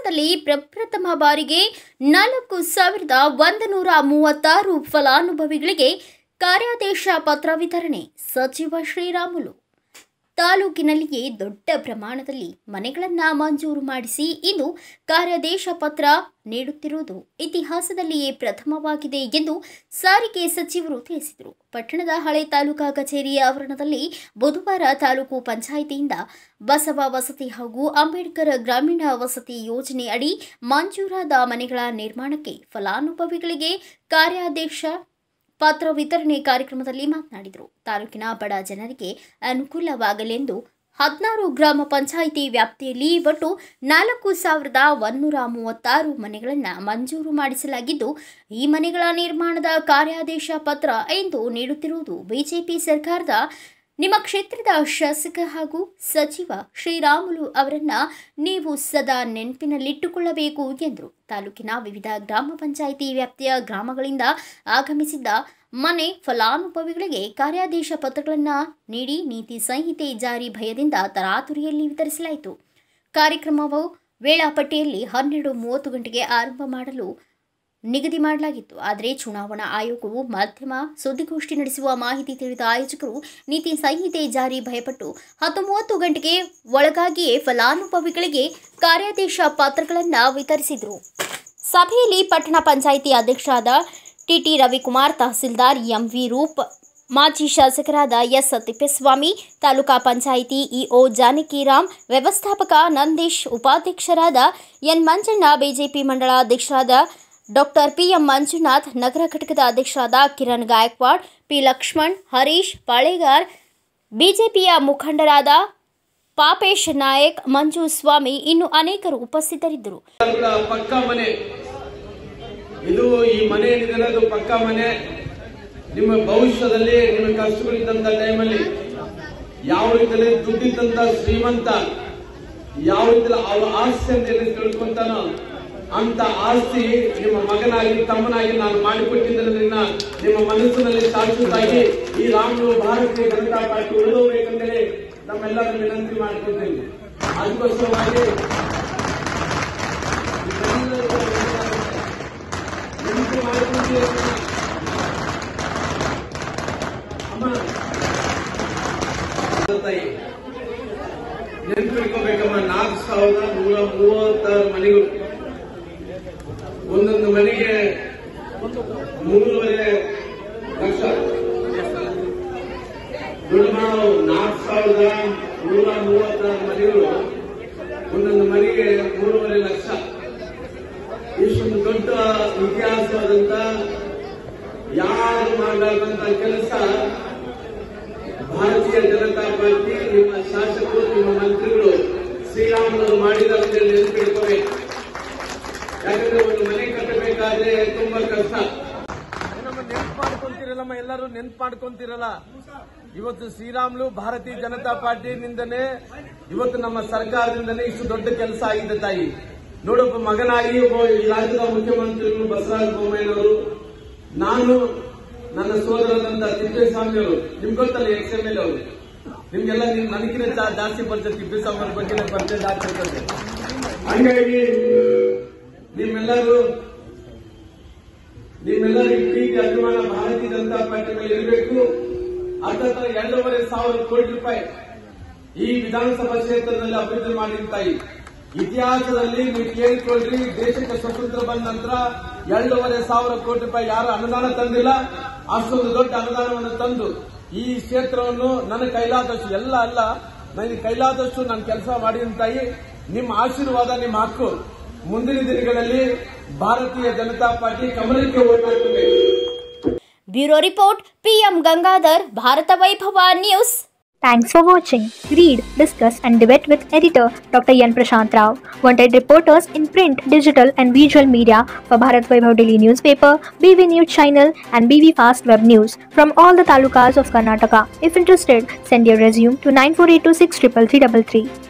ಇತಿಹಾಸದಲ್ಲಿ ಪ್ರಪ್ರಥಮ ಬಾರಿಗೆ ನಾಲ್ಕು ಸಾವಿರದ ಒಂದು ನೂರ ಮೂವತ್ತಾರು ಫಲಾನುಭವಿಗಳಿಗೆ ಕಾರ್ಯಾದೇಶ ಪತ್ರ ವಿತರಣೆ ಸಚಿವ ಶ್ರೀರಾಮುಲು. ತಾಲೂಕಿನಲ್ಲಿಯೇ ದೊಡ್ಡ ಪ್ರಮಾಣದಲ್ಲಿ ಮನೆಗಳನ್ನು ಮಂಜೂರು ಮಾಡಿಸಿ ಇಂದು ಕಾರ್ಯಾದೇಶ ಪತ್ರ ನೀಡುತ್ತಿರುವುದು ಇತಿಹಾಸದಲ್ಲಿಯೇ ಪ್ರಥಮವಾಗಿದೆ ಎಂದು ಸಾರಿಗೆ ಸಚಿವರು ತಿಳಿಸಿದರು. ಪಟ್ಟಣದ ಹಳೆ ತಾಲೂಕಾ ಕಚೇರಿಯ ಆವರಣದಲ್ಲಿ ಬುಧವಾರ ತಾಲೂಕು ಪಂಚಾಯಿತಿಯಿಂದ ಬಸವ ವಸತಿ ಹಾಗೂ ಅಂಬೇಡ್ಕರ್ ಗ್ರಾಮೀಣ ವಸತಿ ಯೋಜನೆ ಅಡಿ ಮಂಜೂರಾದ ಮನೆಗಳ ನಿರ್ಮಾಣಕ್ಕೆ ಫಲಾನುಭವಿಗಳಿಗೆ ಕಾರ್ಯಾದೇಶ ಪತ್ರ ವಿತರಣೆ ಕಾರ್ಯಕ್ರಮದಲ್ಲಿ ಮಾತನಾಡಿದರು. ತಾಲೂಕಿನ ಬಡ ಜನರಿಗೆ ಅನುಕೂಲವಾಗಲೆಂದು ಹದಿನಾರು ಗ್ರಾಮ ಪಂಚಾಯಿತಿ ವ್ಯಾಪ್ತಿಯಲ್ಲಿ ಒಟ್ಟು ನಾಲ್ಕು ಸಾವಿರದ ಒಂನ್ನೂರ ಮೂವತ್ತಾರು ಮನೆಗಳನ್ನು ಮಂಜೂರು ಮಾಡಿಸಲಾಗಿದ್ದು, ಈ ಮನೆಗಳ ನಿರ್ಮಾಣದ ಕಾರ್ಯಾದೇಶ ಪತ್ರ ಎಂದು ನೀಡುತ್ತಿರುವುದು ಬಿಜೆಪಿ ಸರ್ಕಾರದ ನಿಮ್ಮ ಕ್ಷೇತ್ರದ ಶಾಸಕ ಹಾಗೂ ಸಚಿವ ಶ್ರೀರಾಮುಲು ಅವರನ್ನ ನೀವು ಸದಾ ನೆನಪಿನಲ್ಲಿಟ್ಟುಕೊಳ್ಳಬೇಕು ಎಂದರು ತಾಲೂಕಿನ ವಿವಿಧ ಗ್ರಾಮ ಪಂಚಾಯಿತಿ ವ್ಯಾಪ್ತಿಯ ಗ್ರಾಮಗಳಿಂದ ಆಗಮಿಸಿದ್ದ ಮನೆ ಫಲಾನುಭವಿಗಳಿಗೆ ಕಾರ್ಯಾದೇಶ ಪತ್ರಗಳನ್ನು ನೀಡಿ ನೀತಿ ಸಂಹಿತೆ ಜಾರಿ ಭಯದಿಂದ ತರಾತುರಿಯಲ್ಲಿ ವಿತರಿಸಲಾಯಿತು. ಕಾರ್ಯಕ್ರಮವು ವೇಳಾಪಟ್ಟಿಯಲ್ಲಿ ಹನ್ನೆರಡು ಮೂವತ್ತು ಗಂಟೆಗೆ ಆರಂಭ ಮಾಡಲು ನಿಗದಿ ಮಾಡಲಾಗಿತ್ತು. ಆದರೆ ಚುನಾವಣಾ ಆಯೋಗವು ಮಾಧ್ಯಮ ಸುದ್ದಿಗೋಷ್ಠಿ ನಡೆಸುವ ಮಾಹಿತಿ ತಿಳಿದ ಆಯೋಜಕರು ನೀತಿ ಸಂಹಿತೆ ಜಾರಿ ಭಯಪಟ್ಟು ಹತ್ತು ಮೂವತ್ತು ಗಂಟೆಗೆ ಒಳಗಾಗಿಯೇ ಫಲಾನುಭವಿಗಳಿಗೆ ಕಾರ್ಯಾದೇಶ ಪತ್ರಗಳನ್ನು ವಿತರಿಸಿದರು. ಸಭೆಯಲ್ಲಿ ಪಟ್ಟಣ ಪಂಚಾಯಿತಿ ಅಧ್ಯಕ್ಷರಾದ ಟಿಟಿ ರವಿಕುಮಾರ್, ತಹಸೀಲ್ದಾರ್ ಎಂವಿ ರೂಪ್, ಮಾಜಿ ಶಾಸಕರಾದ S. Tippeswamy, taluka panchayat E O Janakiram, ವ್ಯವಸ್ಥಾಪಕ ನಂದೀಶ್, ಉಪಾಧ್ಯಕ್ಷರಾದ ಎನ್. ಮಂಜಣ್ಣ, ಬಿಜೆಪಿ ಮಂಡಳ ಅಧ್ಯಕ್ಷರಾದ ಡಾಕ್ಟರ್ ಪಿಎಂ ಮಂಜುನಾಥ್ ನಗರ ಘಟಕದ ಅಧ್ಯಕ್ಷರಾದ ಕಿರಣ್ ಗಾಯಕ್ವಾಡ್, ಪಿ ಲಕ್ಷ್ಮಣ್, ಹರೀಶ್ ಪಾಳೇಗಾರ್, ಬಿಜೆಪಿಯ ಮುಖಂಡರಾದ ಪಾಪೇಶ್ ನಾಯಕ್, ಮಂಜು ಸ್ವಾಮಿ ಇನ್ನು ಅನೇಕರು ಉಪಸ್ಥಿತರಿದ್ದರು. ಇದು ಈ ಮನೆ ಪಕ್ಕ ಮನೆ. ನಿಮ್ಮ ಭವಿಷ್ಯದಲ್ಲಿ ನಿಮ್ಮ ಕಷ್ಟಗಳಿದ್ದಂತ ಟೈಮಲ್ಲಿ ಯಾವ ರೀತಿಯಲ್ಲಿ ದುಡ್ಡಿದ್ದಂತ ಶ್ರೀಮಂತ, ಯಾವ ರೀತಿಯಲ್ಲಿ ಅವ್ರ ಆಸ್ತಿ ಅಂತ ತಿಳ್ಕೊಂತಾನೋ ಅಂತ ಆಸ್ತಿ ನಿಮ್ಮ ಮಗನಾಗಿ, ತಮ್ಮನಾಗಿ ನಾನು ಮಾಡಿಕೊಟ್ಟಿದ್ದರಿಂದ ನಿಮ್ಮ ಮನಸ್ಸಿನಲ್ಲಿ ಶಾಶ್ವತವಾಗಿ ಈ ರಾಮನು ಭಾರತೀಯ ಜನತಾ ಪಾರ್ಟಿ ಉಳಿದೋಗ್ಬೇಕಂತೇಳಿ ನಮ್ಮೆಲ್ಲರೂ ವಿನಂತಿ ಮಾಡ್ಕೊಳ್ತೇನೆ ಅದಕ್ಕೋಸ್ಕರವಾಗಿ ನೆನ್ಪಿಟ್ಕೋಬೇಕಮ್ಮ, ನಾಲ್ಕು ಸಾವಿರದ ನೂರ ಮೂವತ್ತಾರು ಮನೆಗಳು. ಒಂದೊಂದು ಮನೆಗೆ ಮೂರುವರೆ ಲಕ್ಷ. ನಾವು ನಾಲ್ಕು ಸಾವಿರದ ನೂರ ಮೂವತ್ತಾರು ಮನೆಗಳು ಒಂದೊಂದು ಮನೆಗೆ ಮೂರುವರೆ ಲಕ್ಷ. ಇಷ್ಟೊಂದು ದೊಡ್ಡ ಇತಿಹಾಸವಾದಂತ ಯಾರು ಮಾಡಲಾರ್ದಂತ ಕೆಲಸ ಭಾರತೀಯ ಜನತಾ ಪಾರ್ಟಿ, ನಿಮ್ಮ ಶಾಸಕರು, ನಿಮ್ಮ ಮಂತ್ರಿಗಳು ಶ್ರೀರಾಮುಲು ಮಾಡಿದ್ದಾರೆ ಅಂತ ನೆನಪಿಡ್ಕೋಬೇಕು ಕಟ್ಟಬೇಕಾದ್ರೆ ತುಂಬಾ ಕಷ್ಟ ನೆನ್ಪು ಎಲ್ಲರೂ ನೆನ್ಪು ಮಾಡ್ಕೊಂತಿರಲ್ಲ ಇವತ್ತು ಶ್ರೀರಾಮ್ಲು ಭಾರತೀಯ ಜನತಾ ಪಾರ್ಟಿನಿಂದನೇ ಇವತ್ತು ನಮ್ಮ ಸರ್ಕಾರದಿಂದನೇ ಇಷ್ಟು ದೊಡ್ಡ ಕೆಲಸ ಆಗಿದೆ ತಾಯಿ. ನೋಡಪ್ಪ, ಮಗನಾಗಿ ರಾಜ್ಯದ ಮುಖ್ಯಮಂತ್ರಿಗಳು ಬಸವರಾಜ ಬೊಮ್ಮಾಯಿಯವರು ನಾನು ನನ್ನ ಸೋದರದಂತ ತಿಪ್ಪೇಸ್ವಾಮಿ ಅವರು ನಿಮ್ ಗೊತ್ತಲ್ಲ, ಎಕ್ಸ್ ಎಂ ಎಲ್ ಅವರು. ನಿಮ್ಗೆಲ್ಲ ನಿಮ್ ನನಗಿನ ಜಾಸ್ತಿ ಪರಿಚಯ ತಿಪ್ಪೇಸ್ವಾಮಿ ಅವ್ರ ಬಗ್ಗೆ ಪರಿಚಯ ಜಾಸ್ತಿ ಹಂಗಾಗಿ ನಿಮ್ಮೆಲ್ಲರೂ ನಿಮ್ಮೆಲ್ಲರಿಗೂ ಪ್ರೀತಿ ಅಭಿಮಾನ ಭಾರತೀಯ ಜನತಾ ಪಾರ್ಟಿ ಇರಬೇಕು. ಹತ್ತತ್ರ ಎರಡೂವರೆ ಸಾವಿರ ಕೋಟಿ ರೂಪಾಯಿ ಈ ವಿಧಾನಸಭಾ ಕ್ಷೇತ್ರದಲ್ಲಿ ಅಭಿವೃದ್ಧಿ ಮಾಡಿರ್ತಾಯಿ ಇತಿಹಾಸದಲ್ಲಿ ನೀವು ಕೇಳಿಕೊಳ್ಳ್ರಿ, ದೇಶಕ್ಕೆ ಸ್ವತಂತ್ರ ಬಂದ ನಂತರ ಎರಡೂವರೆ ಸಾವಿರ ಕೋಟಿ ರೂಪಾಯಿ ಯಾರು ಅನುದಾನ ತಂದಿಲ್ಲ. ಅಷ್ಟೊಂದು ದೊಡ್ಡ ಅನುದಾನವನ್ನು ತಂದು ಈ ಕ್ಷೇತ್ರವನ್ನು ನನ್ನ ಕೈಲಾದಷ್ಟು ಎಲ್ಲ ಅಲ್ಲ ನನಗೆ ಕೈಲಾದಷ್ಟು ನಾನು ಕೆಲಸ ಮಾಡಿದಂತಾಯಿ ನಿಮ್ಮ ಆಶೀರ್ವಾದ, ನಿಮ್ಮ ಹಕ್ಕು ಮುಂದಿನ ದಿನಗಳಲ್ಲಿ ಭಾರತೀಯ ಜನತಾ ಪಾರ್ಟಿ ಕಮಲಕ್ಕೆ ಓಟ್ ಹಾಕಬೇಕು bureau report PM Gangadhar Bharata Vaibhava news Thanks for watching. Read, discuss, and debate with editor Dr. Yan Prashant Rao. Wanted reporters in print, digital, and visual media for Bharat Vaibhav Daily Newspaper, BV News Channel, and BV Fast Web News from all the talukas of Karnataka. If interested, send your resume to 9482633333.